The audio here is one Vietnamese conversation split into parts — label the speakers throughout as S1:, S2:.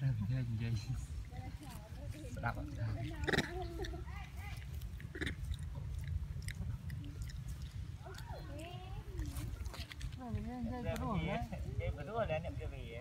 S1: Rồi chơi gì vậy? Đập ạ. Rồi cái dây
S2: rồi cái
S1: về đuổi here đấy.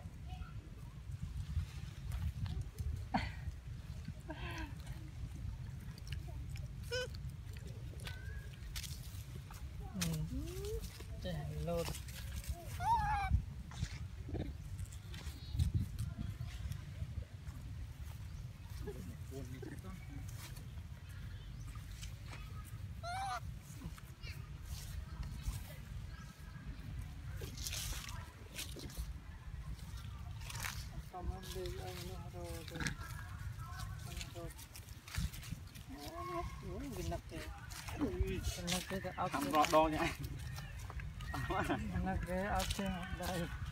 S2: ទៅអត់ខាងរត់ដងយ៉ាង
S1: ហ្នឹង
S2: គេអត់ទេអត់ដែរ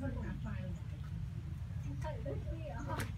S3: 看看了？